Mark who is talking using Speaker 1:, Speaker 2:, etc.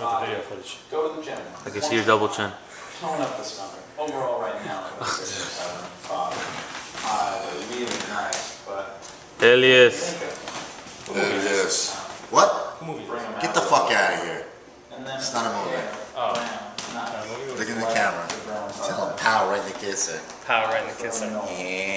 Speaker 1: with the video footage.
Speaker 2: Go to the gym.
Speaker 3: I can see your double chin.
Speaker 2: Tone up this number. Overall, right now, it six or seven, five. Uh, really nice, but
Speaker 3: Elias.
Speaker 4: Elias.
Speaker 5: What? Get the fuck out of here. It's not a movie.
Speaker 1: Oh.
Speaker 2: oh.
Speaker 5: Look in the camera. Tell him pow right in the kisser.
Speaker 1: Power right in the kisser.
Speaker 5: Yeah.